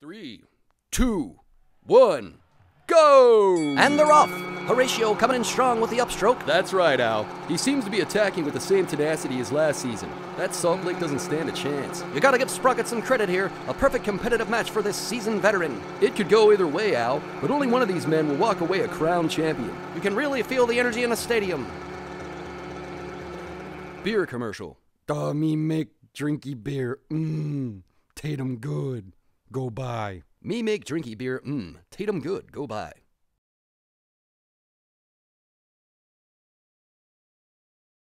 Three, two, one, go! And they're off. Horatio coming in strong with the upstroke. That's right, Al. He seems to be attacking with the same tenacity as last season. That Salt Lick doesn't stand a chance. You gotta give Sprocket some credit here. A perfect competitive match for this seasoned veteran. It could go either way, Al, but only one of these men will walk away a crown champion. You can really feel the energy in the stadium. Beer commercial. Duh, me make drinky beer. Mmm, Tatum good. Go buy. Me make drinky beer, mmm. Tatum good, go buy.